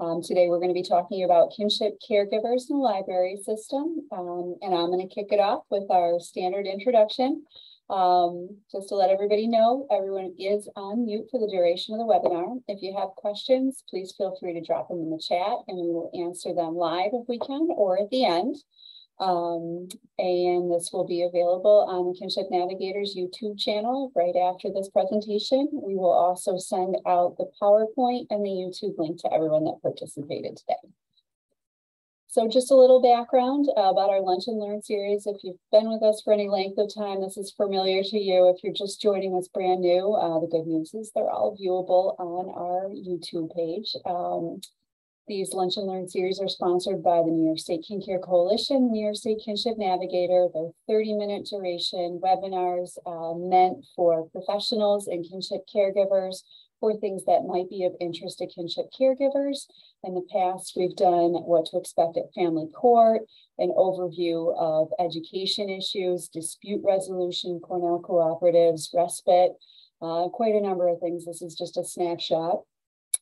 Um, today, we're going to be talking about kinship caregivers in the library system, um, and I'm going to kick it off with our standard introduction. Um, just to let everybody know, everyone is on mute for the duration of the webinar. If you have questions, please feel free to drop them in the chat and we will answer them live if we can or at the end. Um, and this will be available on the Kinship Navigators YouTube channel right after this presentation. We will also send out the PowerPoint and the YouTube link to everyone that participated today. So just a little background about our Lunch and Learn series. If you've been with us for any length of time, this is familiar to you. If you're just joining us brand new, uh, the good news is they're all viewable on our YouTube page. Um, these Lunch and Learn series are sponsored by the New York State Kin Care Coalition, New York State Kinship Navigator. They're 30 minute duration webinars uh, meant for professionals and kinship caregivers for things that might be of interest to kinship caregivers. In the past, we've done what to expect at family court, an overview of education issues, dispute resolution, Cornell cooperatives, respite, uh, quite a number of things. This is just a snapshot.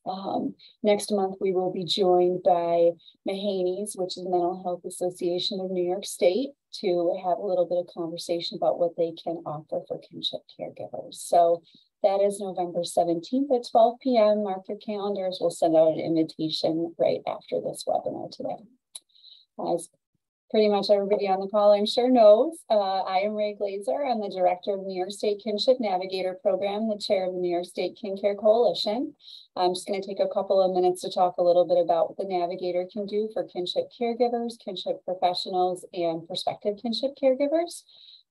Um, next month, we will be joined by MHANYS, which is the Mental Health Association of New York State, to have a little bit of conversation about what they can offer for kinship caregivers. So that is November 17th at 12 p.m. Mark your calendars. We'll send out an invitation right after this webinar today. As pretty much everybody on the call, I'm sure knows. Uh, I am Rae Glaser. I'm the director of New York State Kinship Navigator Program, the chair of the New York State Kin Care Coalition. I'm just going to take a couple of minutes to talk a little bit about what the Navigator can do for kinship caregivers, kinship professionals, and prospective kinship caregivers.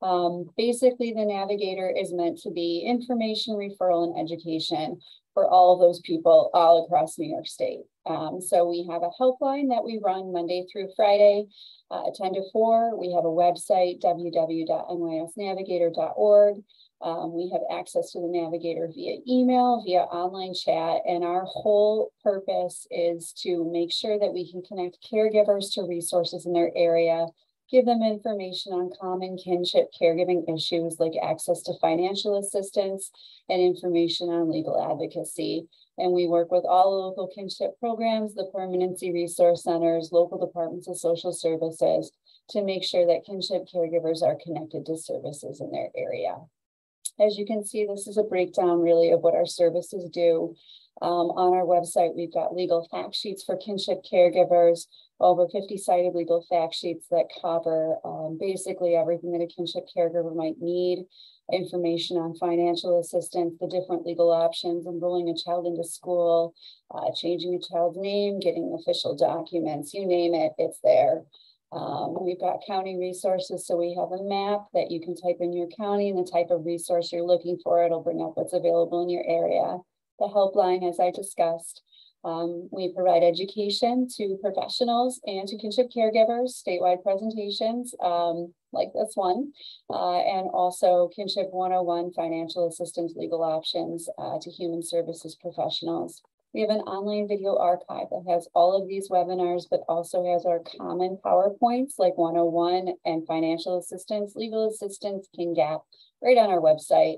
Um, basically, the Navigator is meant to be information, referral, and education for all of those people all across New York State. Um, so we have a helpline that we run Monday through Friday, uh, 10 to 4. We have a website, www.nysnavigator.org. Um, we have access to the Navigator via email, via online chat, and our whole purpose is to make sure that we can connect caregivers to resources in their area give them information on common kinship caregiving issues like access to financial assistance and information on legal advocacy. And we work with all local kinship programs, the permanency resource centers, local departments of social services to make sure that kinship caregivers are connected to services in their area. As you can see, this is a breakdown really of what our services do. Um, on our website, we've got legal fact sheets for kinship caregivers, over 50 cited legal fact sheets that cover um, basically everything that a kinship caregiver might need, information on financial assistance, the different legal options, enrolling a child into school, uh, changing a child's name, getting official documents, you name it, it's there. Um, we've got county resources, so we have a map that you can type in your county and the type of resource you're looking for. It'll bring up what's available in your area the helpline, as I discussed. Um, we provide education to professionals and to kinship caregivers, statewide presentations um, like this one, uh, and also Kinship 101 financial assistance legal options uh, to human services professionals. We have an online video archive that has all of these webinars, but also has our common PowerPoints like 101 and financial assistance, legal assistance, KinGap, right on our website.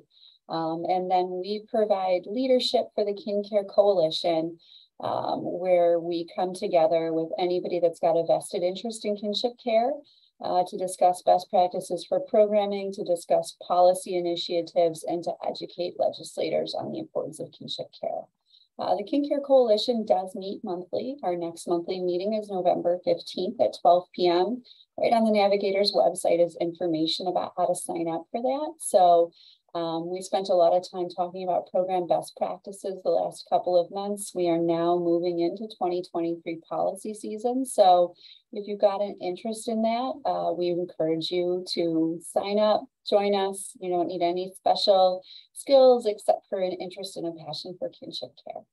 Um, and then we provide leadership for the Kin Care Coalition, um, where we come together with anybody that's got a vested interest in kinship care uh, to discuss best practices for programming, to discuss policy initiatives, and to educate legislators on the importance of kinship care. Uh, the Kin Care Coalition does meet monthly. Our next monthly meeting is November 15th at 12 p.m. Right on the Navigator's website is information about how to sign up for that. So um, we spent a lot of time talking about program best practices the last couple of months. We are now moving into 2023 policy season. So if you've got an interest in that, uh, we encourage you to sign up, join us. You don't need any special skills except for an interest and a passion for kinship care.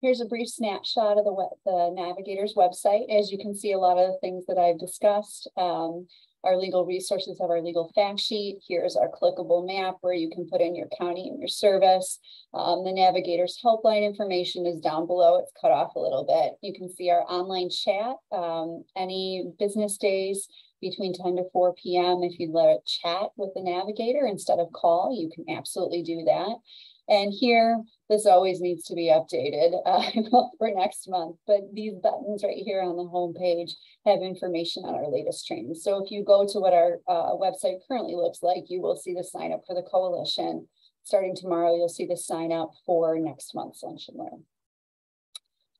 Here's a brief snapshot of the, web, the Navigator's website. As you can see, a lot of the things that I've discussed. Um, our legal resources have our legal fact sheet. Here's our clickable map where you can put in your county and your service. Um, the navigator's helpline information is down below. It's cut off a little bit. You can see our online chat. Um, any business days between 10 to 4 p.m. If you'd let it chat with the navigator instead of call, you can absolutely do that. And here, this always needs to be updated uh, for next month, but these buttons right here on the home page have information on our latest training. So if you go to what our uh, website currently looks like, you will see the sign up for the coalition. Starting tomorrow, you'll see the sign up for next month's Lunch and Learn.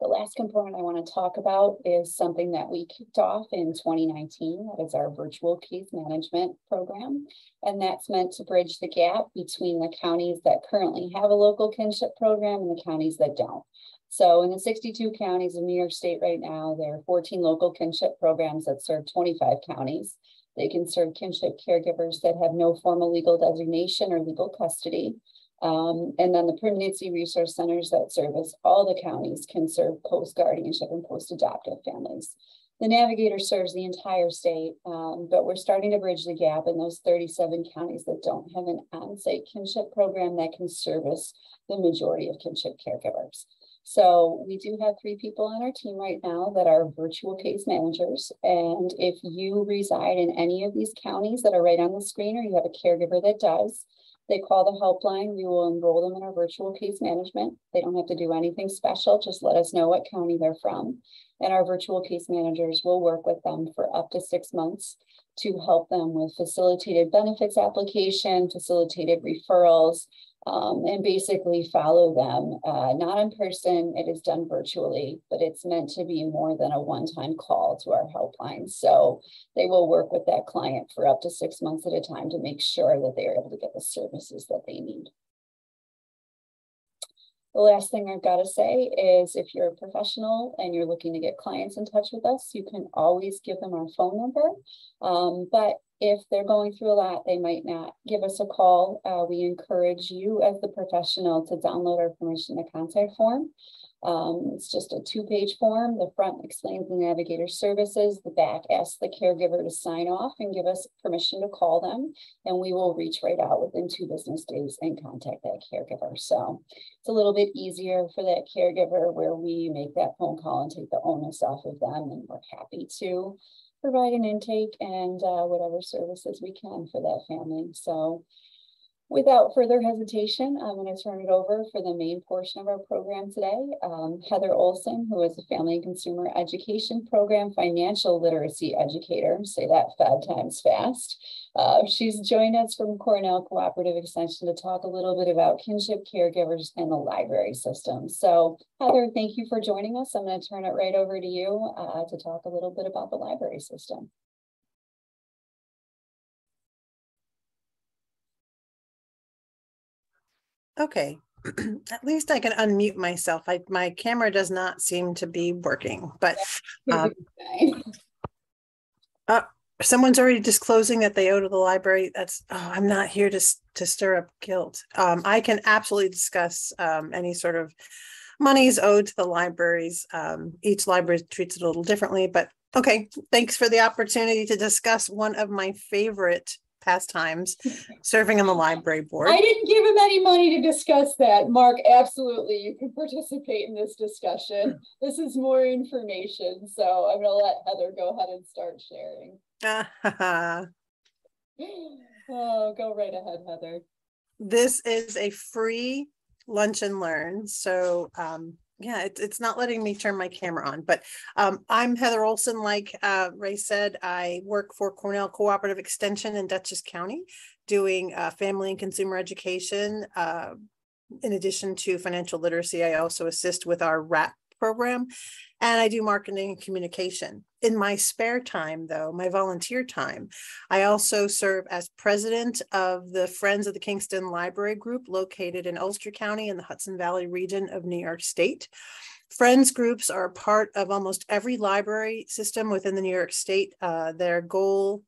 The last component I want to talk about is something that we kicked off in 2019. That is our virtual case management program. And that's meant to bridge the gap between the counties that currently have a local kinship program and the counties that don't. So in the 62 counties of New York State right now, there are 14 local kinship programs that serve 25 counties. They can serve kinship caregivers that have no formal legal designation or legal custody. Um, and then the permanency resource centers that service all the counties can serve post guardianship and post adoptive families. The navigator serves the entire state, um, but we're starting to bridge the gap in those 37 counties that don't have an on-site kinship program that can service the majority of kinship caregivers. So we do have three people on our team right now that are virtual case managers. And if you reside in any of these counties that are right on the screen, or you have a caregiver that does, they call the helpline. We will enroll them in our virtual case management. They don't have to do anything special. Just let us know what county they're from. And our virtual case managers will work with them for up to six months to help them with facilitated benefits application, facilitated referrals, um, and basically follow them. Uh, not in person, it is done virtually, but it's meant to be more than a one time call to our helpline. So they will work with that client for up to six months at a time to make sure that they are able to get the services that they need. The last thing I've got to say is if you're a professional and you're looking to get clients in touch with us, you can always give them our phone number. Um, but if they're going through a lot, they might not give us a call. Uh, we encourage you as the professional to download our permission to contact form. Um, it's just a two-page form. The front explains the navigator services. The back asks the caregiver to sign off and give us permission to call them. And we will reach right out within two business days and contact that caregiver. So it's a little bit easier for that caregiver where we make that phone call and take the onus off of them. And we're happy to provide an intake and uh, whatever services we can for that family. So Without further hesitation, I'm going to turn it over for the main portion of our program today. Um, Heather Ohlson, who is a Family and Consumer Education Program Financial Literacy Educator, say that five times fast. Uh, she's joined us from Cornell Cooperative Extension to talk a little bit about kinship caregivers and the library system. So Heather, thank you for joining us. I'm going to turn it right over to you uh, to talk a little bit about the library system. Okay, at least I can unmute myself. I, my camera does not seem to be working, but um, uh, someone's already disclosing that they owe to the library. That's, oh, I'm not here to, to stir up guilt. Um, I can absolutely discuss um, any sort of monies owed to the libraries. Um, each library treats it a little differently, but okay, thanks for the opportunity to discuss one of my favorite pastimes serving on the library board. I didn't give him any money to discuss that. Mark, absolutely. You can participate in this discussion. This is more information. So I'm going to let Heather go ahead and start sharing. oh, go right ahead, Heather. This is a free lunch and learn. So um, yeah, it's it's not letting me turn my camera on. But um, I'm Heather Ohlson. Like uh, Rae said, I work for Cornell Cooperative Extension in Dutchess County, doing uh, family and consumer education. Uh, in addition to financial literacy, I also assist with our RAP program, and I do marketing and communication. In my spare time, though, my volunteer time, I also serve as president of the Friends of the Kingston Library Group located in Ulster County in the Hudson Valley region of New York State. Friends groups are part of almost every library system within the New York State. Uh, their goal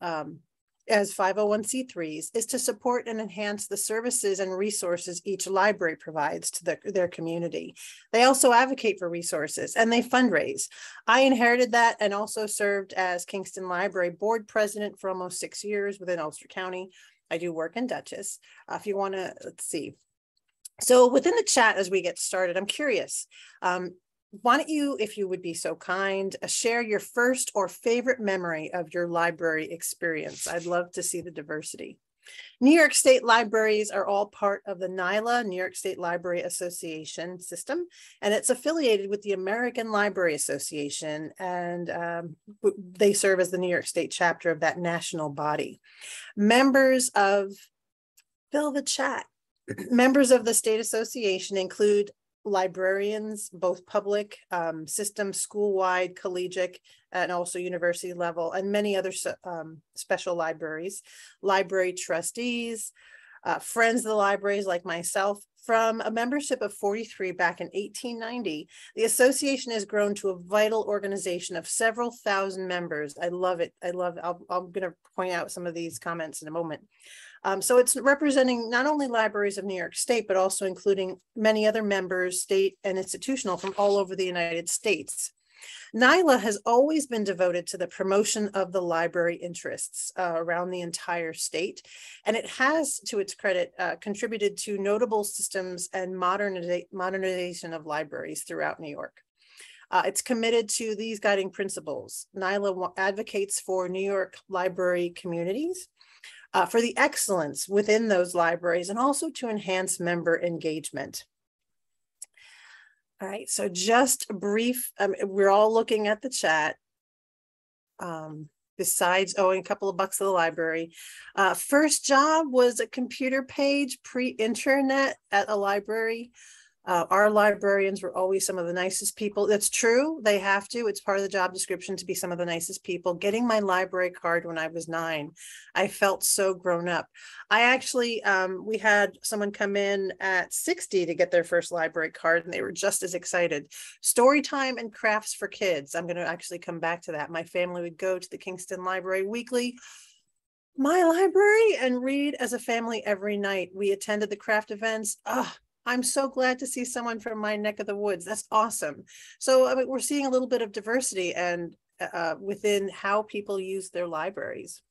um, as 501c3s is to support and enhance the services and resources each library provides to the, their community. They also advocate for resources and they fundraise. I inherited that and also served as Kingston Library Board President for almost six years within Ulster County. I do work in Dutchess. Uh, if you want to, let's see. So within the chat as we get started, I'm curious, um, why don't you, if you would be so kind, uh, share your first or favorite memory of your library experience? I'd love to see the diversity. New York State libraries are all part of the NYLA, New York State Library Association system, and it's affiliated with the American Library Association, and um, they serve as the New York State chapter of that national body. Members of, fill the chat, members of the state association include librarians, both public, um, system, school-wide, collegiate, and also university level, and many other um, special libraries, library trustees, uh, friends of the libraries like myself. From a membership of 43 back in 1890, the association has grown to a vital organization of several thousand members. I love it. I love it. i I'm going to point out some of these comments in a moment. Um, so it's representing not only libraries of New York State, but also including many other members, state and institutional from all over the United States. NYLA has always been devoted to the promotion of the library interests uh, around the entire state, and it has, to its credit, uh, contributed to notable systems and moderniza modernization of libraries throughout New York. Uh, it's committed to these guiding principles. NYLA advocates for New York library communities, uh, for the excellence within those libraries, and also to enhance member engagement. All right, so just a brief, um, we're all looking at the chat. Um, besides owing a couple of bucks to the library. Uh, first job was a computer page pre-internet at a library. Uh, our librarians were always some of the nicest people. That's true. They have to. It's part of the job description to be some of the nicest people. Getting my library card when I was nine, I felt so grown up. I actually, um, we had someone come in at 60 to get their first library card, and they were just as excited. Story time and crafts for kids. I'm going to actually come back to that. My family would go to the Kingston Library weekly my library and read as a family every night. We attended the craft events. Oh, I'm so glad to see someone from my neck of the woods. That's awesome. So I mean, we're seeing a little bit of diversity and uh, within how people use their libraries.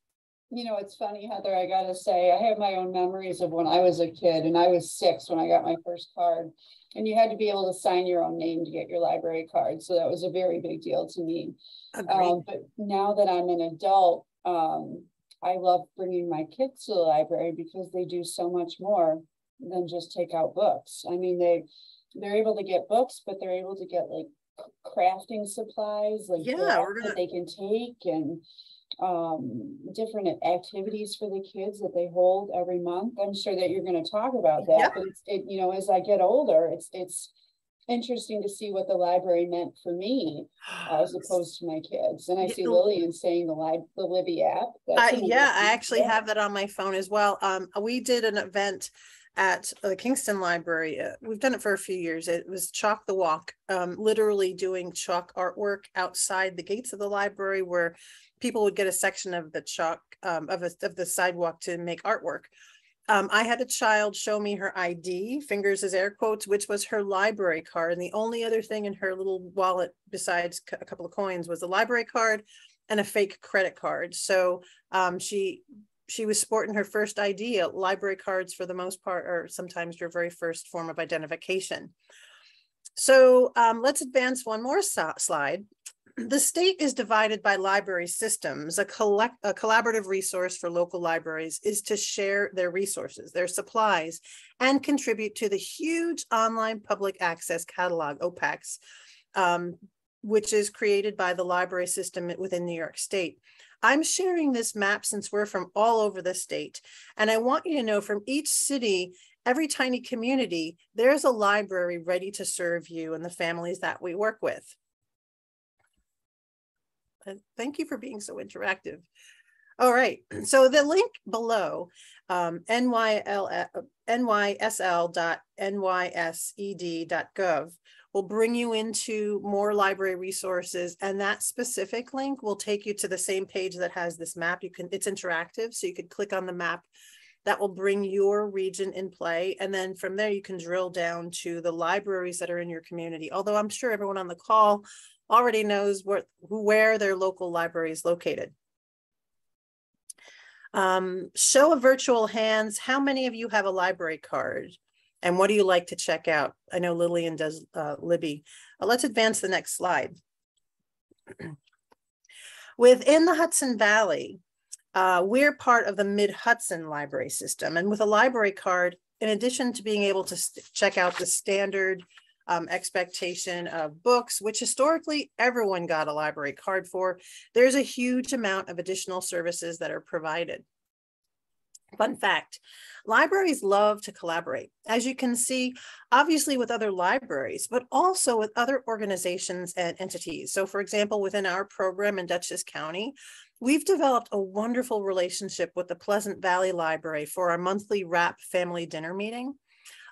You know, it's funny, Heather, I gotta say, I have my own memories of when I was a kid and I was six when I got my first card. And you had to be able to sign your own name to get your library card. So that was a very big deal to me. Um, but now that I'm an adult, um, I love bringing my kids to the library because they do so much more than just take out books. I mean, they they're able to get books, but they're able to get like crafting supplies, like yeah, gonna... that they can take and um different activities for the kids that they hold every month. I'm sure that you're going to talk about that, yeah. but it's it, you know, as I get older, it's it's interesting to see what the library meant for me as opposed to my kids. And I see Lillian saying the li- the Libby app. Uh, yeah, I actually have that on my phone as well. Um, we did an event at the Kingston Library. Uh, we've done it for a few years. It was Chalk the Walk, um, literally doing chalk artwork outside the gates of the library where people would get a section of the chalk um, of, a, of the sidewalk to make artwork. Um, I had a child show me her ID, fingers as air quotes, which was her library card. And the only other thing in her little wallet besides a couple of coins was a library card and a fake credit card. So um, she she was sporting her first ID. Library cards, for the most part, are sometimes your very first form of identification. So um, let's advance one more so slide. The state is divided by library systems. A, collect, a collaborative resource for local libraries is to share their resources, their supplies, and contribute to the huge online public access catalog, OPACS, um, which is created by the library system within New York State. I'm sharing this map since we're from all over the state. And I want you to know from each city, every tiny community, there's a library ready to serve you and the families that we work with. And thank you for being so interactive. All right, so the link below, um, nysl.nysed.gov will bring you into more library resources and that specific link will take you to the same page that has this map. You can, it's interactive, so you could click on the map that will bring your region in play. And then from there, you can drill down to the libraries that are in your community. Although I'm sure everyone on the call already knows where, where their local library is located. Um, show of virtual hands, how many of you have a library card? And what do you like to check out? I know Lillian does uh, Libby. Uh, let's advance the next slide. Within the Hudson Valley, Uh, we're part of the Mid Hudson Library System. And with a library card, in addition to being able to check out the standard um, expectation of books, which historically everyone got a library card for, there's a huge amount of additional services that are provided. Fun fact, libraries love to collaborate, as you can see, obviously with other libraries, but also with other organizations and entities. So for example, within our program in Dutchess County, we've developed a wonderful relationship with the Pleasant Valley Library for our monthly WRAP family dinner meeting.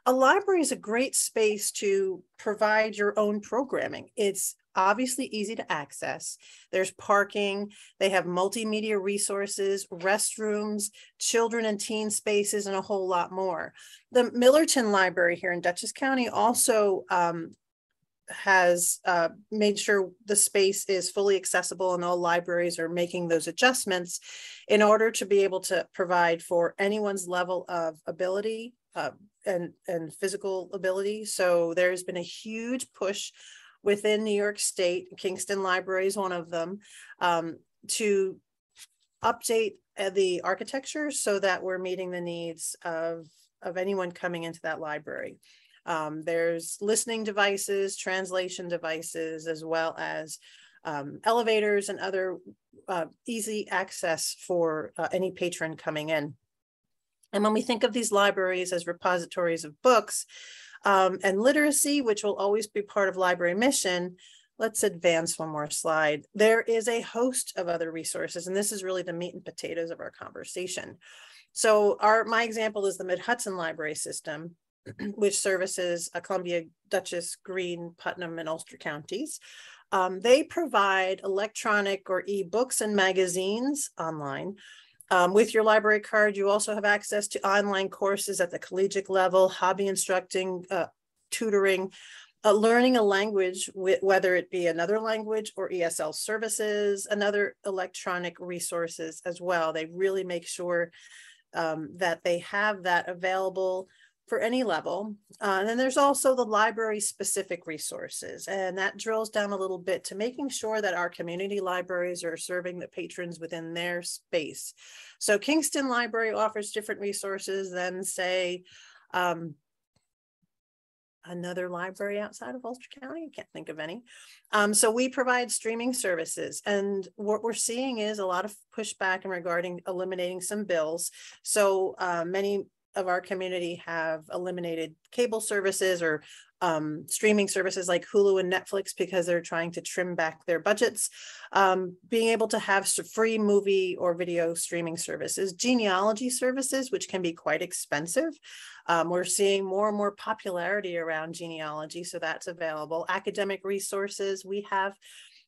A library is a great space to provide your own programming. It's obviously easy to access. There's parking, they have multimedia resources, restrooms, children and teen spaces, and a whole lot more. The Millerton Library here in Dutchess County also um, has uh, made sure the space is fully accessible and all libraries are making those adjustments in order to be able to provide for anyone's level of ability uh, and, and physical ability. So there's been a huge push within New York State, Kingston Library is one of them, um, to update uh, the architecture so that we're meeting the needs of, of anyone coming into that library. Um, there's listening devices, translation devices, as well as um, elevators and other uh, easy access for uh, any patron coming in. And when we think of these libraries as repositories of books, um, and literacy, which will always be part of library mission. Let's advance one more slide. There is a host of other resources, and this is really the meat and potatoes of our conversation. So our my example is the Mid-Hudson Library System, which services uh, Columbia, Dutchess, Greene, Putnam, and Ulster counties. Um, they provide electronic or e-books and magazines online um, with your library card, you also have access to online courses at the collegiate level, hobby instructing, uh, tutoring, uh, learning a language, whether it be another language or ESL services, another electronic resources as well. They really make sure um, that they have that available for any level. Uh, and then there's also the library specific resources, and that drills down a little bit to making sure that our community libraries are serving the patrons within their space. So Kingston Library offers different resources than say, um, another library outside of Ulster County. I can't think of any. Um, so we provide streaming services. And what we're seeing is a lot of pushback in regarding eliminating some bills. So uh, many of our community have eliminated cable services or um, streaming services like Hulu and Netflix because they're trying to trim back their budgets. Um, being able to have free movie or video streaming services, genealogy services, which can be quite expensive. Um, we're seeing more and more popularity around genealogy, so that's available. Academic resources, we have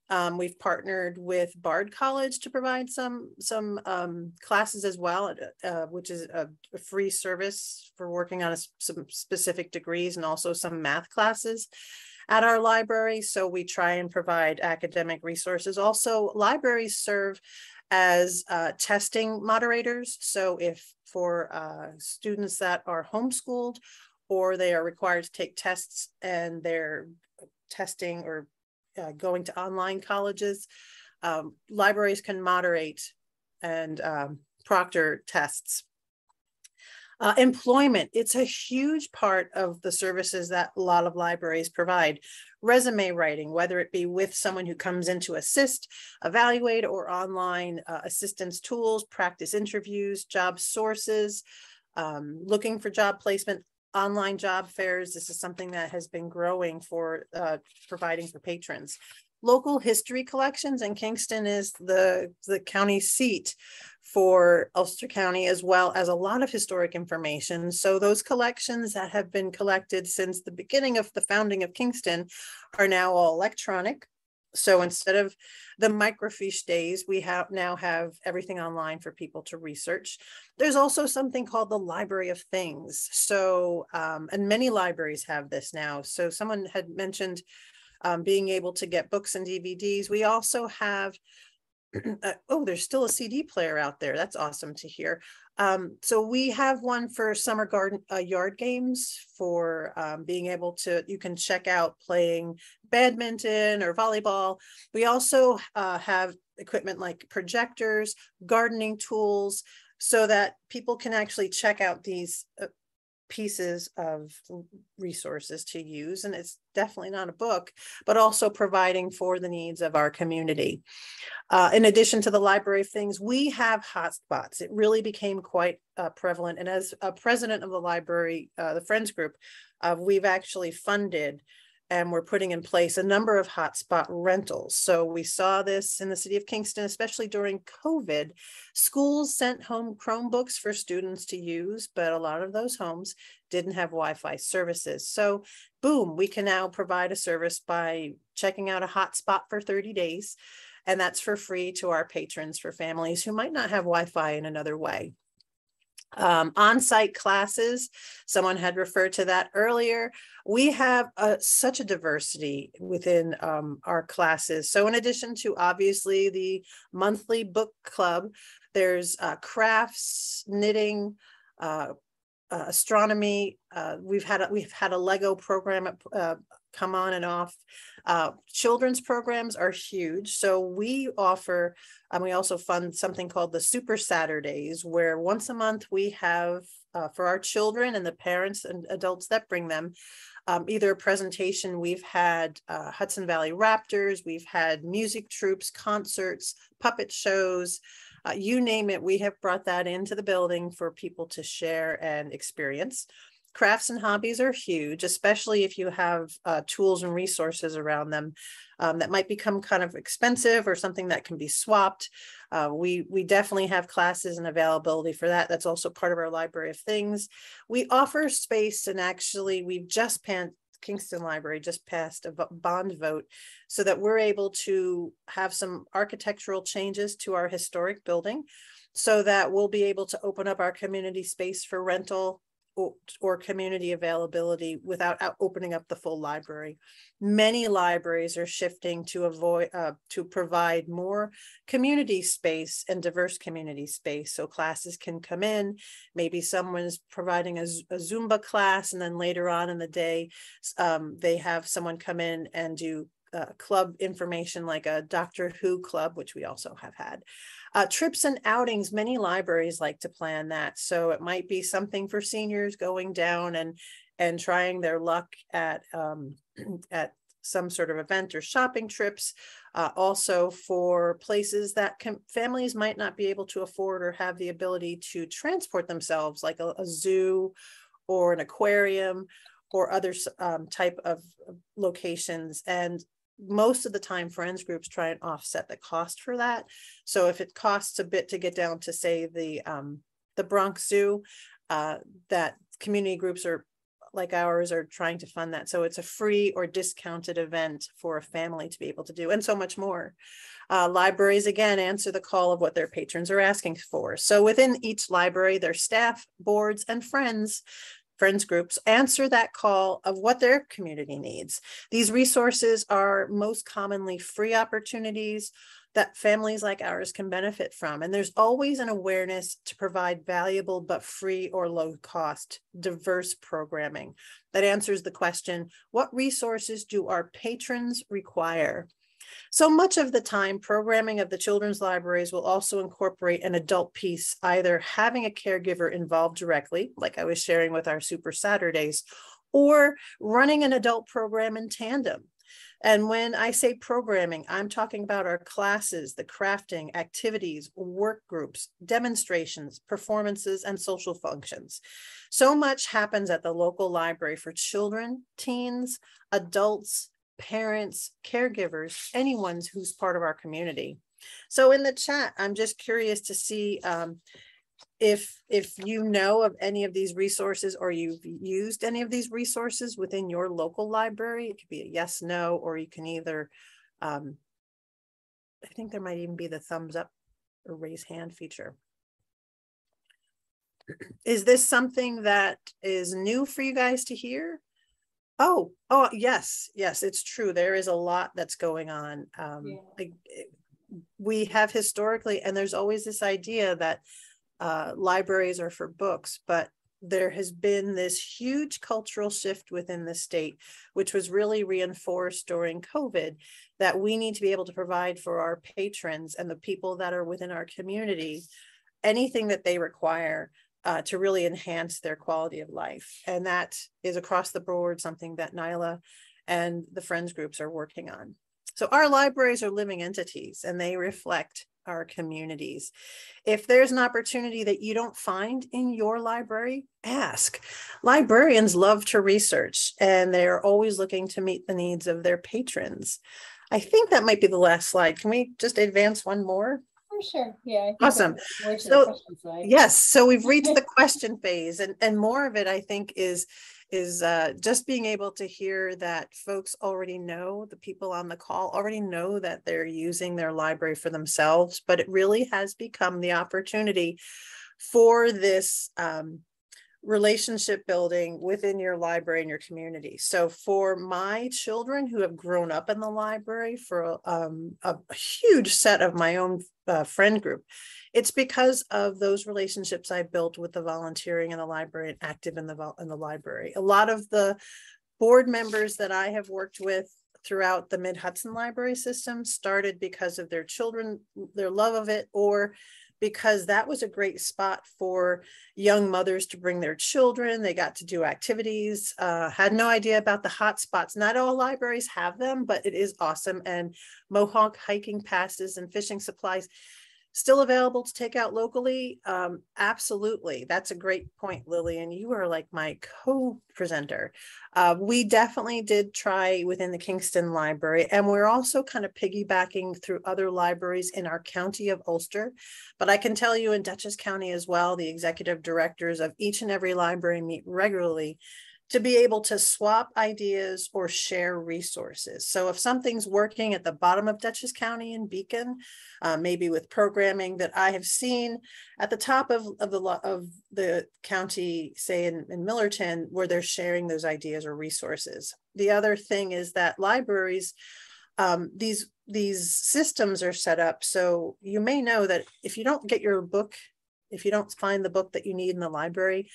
um, we've partnered with Bard College to provide some some um, classes as well, uh, which is a, a, free service for working on a, some specific degrees and also some math classes at our library. So we try and provide academic resources. Also, libraries serve as uh, testing moderators. So if for uh, students that are homeschooled or they are required to take tests and they're testing or uh, going to online colleges, um, libraries can moderate and um, proctor tests. Uh, employment, it's a huge part of the services that a lot of libraries provide. Resume writing, whether it be with someone who comes in to assist, evaluate, or online uh, assistance tools, practice interviews, job sources, um, looking for job placement, online job fairs. This is something that has been growing for uh, providing for patrons. Local history collections and Kingston is the, the county seat for Ulster County as well as a lot of historic information. So those collections that have been collected since the beginning of the founding of Kingston are now all electronic. So instead of the microfiche days, we have now have everything online for people to research. There's also something called the Library of Things. So, um, and many libraries have this now. So someone had mentioned um, being able to get books and DVDs. We also have uh, oh, there's still a CD player out there. That's awesome to hear. Um, so we have one for summer garden uh, yard games for um, being able to, you can check out playing badminton or volleyball. We also uh, have equipment like projectors, gardening tools, so that people can actually check out these uh, pieces of resources to use. And it's definitely not a book, but also providing for the needs of our community. Uh, in addition to the library of things, we have hotspots. It really became quite uh, prevalent. And as a president of the library, uh, the Friends Group, uh, we've actually funded and we're putting in place a number of hotspot rentals. So we saw this in the city of Kingston, especially during COVID. Schools sent home Chromebooks for students to use, but a lot of those homes didn't have Wi-Fi services. So boom, we can now provide a service by checking out a hotspot for 30 days. And that's for free to our patrons for families who might not have Wi-Fi in another way. Um, on-site classes, someone had referred to that earlier. We have uh, such a diversity within um, our classes. So in addition to obviously the monthly book club, there's uh, crafts, knitting, uh, uh astronomy. Uh, we've had a, we've had a Lego program uh, come on and off. Uh, children's programs are huge. So we offer, and we also fund something called the Super Saturdays, where once a month we have uh, for our children and the parents and adults that bring them, um, either a presentation. We've had uh, Hudson Valley Raptors, we've had music troupes, concerts, puppet shows. Uh, you name it, we have brought that into the building for people to share and experience crafts and hobbies are huge, especially if you have uh, tools and resources around them um, that might become kind of expensive or something that can be swapped. Uh, we, we definitely have classes and availability for that. That's also part of our library of things. We offer space and actually we've just pan Kingston Library just passed a bond vote so that we're able to have some architectural changes to our historic building so that we'll be able to open up our community space for rental or, community availability without opening up the full library. Many libraries are shifting to avoid uh, to provide more community space and diverse community space. So classes can come in. Maybe someone's providing a, a Zumba class, and then later on in the day, um, they have someone come in and do uh, club information like a Doctor Who club, which we also have had. Uh, trips and outings, many libraries like to plan that. So it might be something for seniors going down and and trying their luck at um, at some sort of event or shopping trips. Uh, also for places that families might not be able to afford or have the ability to transport themselves, like a, a zoo or an aquarium or other um, type of locations. And most of the time friends groups try and offset the cost for that. So if it costs a bit to get down to say the um the bronx zoo uh that community groups are like ours are trying to fund that. So it's a free or discounted event for a family to be able to do and so much more. Uh, libraries again answer the call of what their patrons are asking for. So within each library their staff boards and friends friends groups answer that call of what their community needs. These resources are most commonly free opportunities that families like ours can benefit from. And there's always an awareness to provide valuable but free or low cost diverse programming that answers the question, what resources do our patrons require? So much of the time, programming of the children's libraries will also incorporate an adult piece, either having a caregiver involved directly, like I was sharing with our Super Saturdays, or running an adult program in tandem. And when I say programming, I'm talking about our classes, the crafting, activities, work groups, demonstrations, performances, and social functions. So much happens at the local library for children, teens, adults, parents, caregivers, anyone who's part of our community. So in the chat, I'm just curious to see um, if if you know of any of these resources or you've used any of these resources within your local library. It could be a yes, no, or you can either, um, I think there might even be the thumbs up or raise hand feature. Is this something that is new for you guys to hear? Oh, oh, yes, yes, it's true. There is a lot that's going on. Um, yeah. like, eh, we have historically, and there's always this idea that uh, libraries are for books, but there has been this huge cultural shift within the state, which was really reinforced during COVID, that we need to be able to provide for our patrons and the people that are within our community anything that they require uh, to really enhance their quality of life. And that is across the board something that NYLA and the Friends groups are working on. So our libraries are living entities and they reflect our communities. If there's an opportunity that you don't find in your library, ask. Librarians love to research and they're always looking to meet the needs of their patrons. I think that might be the last slide. Can we just advance one more? For sure. Yeah. Awesome. So, yes, so we've reached the question phase and, and more of it, I think, is is uh, just being able to hear that folks already know, the people on the call already know that they're using their library for themselves, but it really has become the opportunity for this um, relationship building within your library and your community. So for my children who have grown up in the library for um, a, huge set of my own uh, friend group, it's because of those relationships I built with the volunteering in the library and active in the in the library. A lot of the board members that I have worked with throughout the Mid Hudson library system started because of their children, their love of it, or because that was a great spot for young mothers to bring their children. They got to do activities, uh, had no idea about the hot spots. Not all libraries have them, but it is awesome. And Mohonk hiking passes and fishing supplies still available to take out locally? Um, absolutely. That's a great point lillian you are like my co-presenter. Uh, we definitely did try within the kingston library and we're also kind of piggybacking through other libraries in our county of ulster but i can tell you in dutchess county as well the executive directors of each and every library meet regularly to be able to swap ideas or share resources. So if something's working at the bottom of Dutchess County and Beacon, uh, maybe with programming that I have seen at the top of, of the of the county, say in, in Millerton, where they're sharing those ideas or resources. The other thing is that libraries, um, these these systems are set up so you may know that if you don't get your book, if you don't find the book that you need in the library,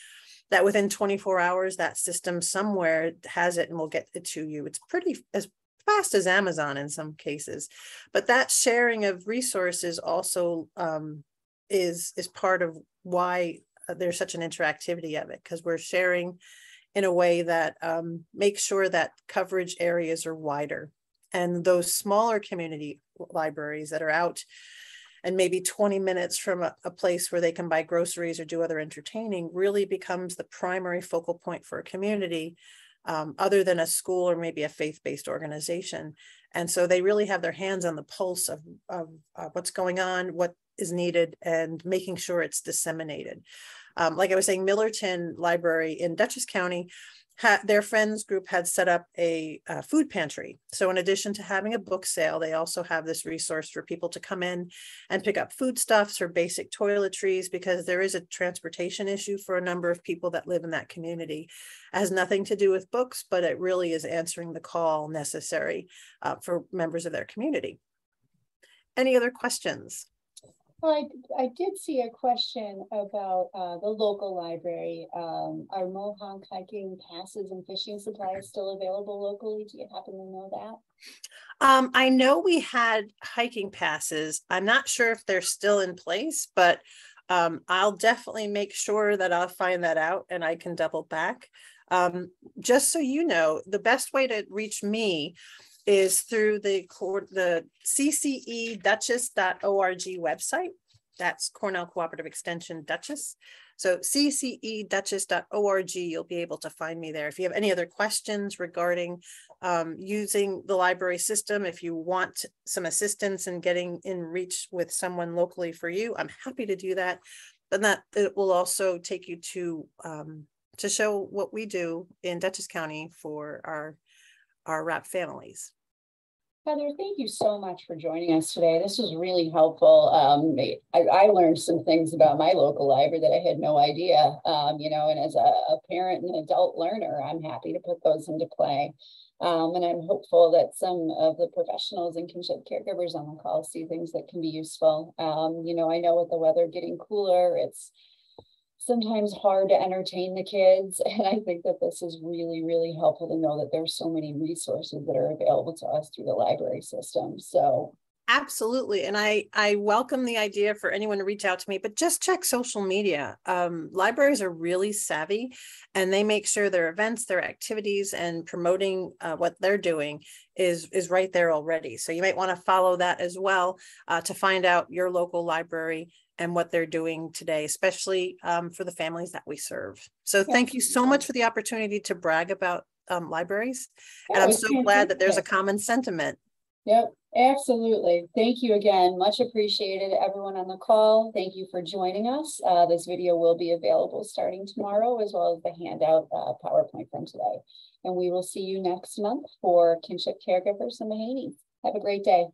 that within 24 hours, that system somewhere has it and will get it to you. It's pretty as fast as Amazon in some cases, but that sharing of resources also um, is is part of why uh, there's such an interactivity of it because we're sharing in a way that um, makes sure that coverage areas are wider and those smaller community libraries that are out and maybe 20 minutes from a, a, place where they can buy groceries or do other entertaining really becomes the primary focal point for a community um, other than a school or maybe a faith-based organization. And so they really have their hands on the pulse of, of uh, what's going on what is needed and making sure it's disseminated. Um, like i was saying millerton library in dutchess county had their friends group had set up a, a, food pantry. So in addition to having a book sale, they also have this resource for people to come in and pick up foodstuffs or basic toiletries because there is a transportation issue for a number of people that live in that community. It has nothing to do with books, but it really is answering the call necessary uh, for members of their community. Any other questions? Well, I, I did see a question about uh, the local library. Um, are Mohonk hiking passes and fishing supplies still available locally? Do you happen to know that? Um, I know we had hiking passes. I'm not sure if they're still in place, but um, I'll definitely make sure that I'll find that out and I can double back. Um, just so you know, the best way to reach me is through the, the ccedutchess.org website. That's Cornell Cooperative Extension Dutchess. So ccedutchess.org, you'll be able to find me there. If you have any other questions regarding um, using the library system, if you want some assistance in getting in reach with someone locally for you, I'm happy to do that. But that it will also take you to um, to show what we do in Dutchess County for our our RAP families. Heather, thank you so much for joining us today. This was really helpful. Um, I, I, learned some things about my local library that I had no idea, um, you know, and as a, a, parent and adult learner, I'm happy to put those into play. Um, and I'm hopeful that some of the professionals and kinship caregivers on the call see things that can be useful. Um, you know, I know with the weather getting cooler, it's sometimes hard to entertain the kids. And I think that this is really, really helpful to know that there's so many resources that are available to us through the library system. So Absolutely. And I, I welcome the idea for anyone to reach out to me, but just check social media. Um, libraries are really savvy and they make sure their events, their activities and promoting uh, what they're doing is, is right there already. So you might want to follow that as well uh, to find out your local library and what they're doing today, especially um, for the families that we serve. So thank you so much for the opportunity to brag about um, libraries. And I'm so glad that there's a common sentiment. Yep, absolutely. Thank you again. Much appreciated everyone on the call. Thank you for joining us. Uh, this video will be available starting tomorrow as well as the handout uh, PowerPoint from today. And we will see you next month for Kinship Caregivers and MHANYS. Have a great day.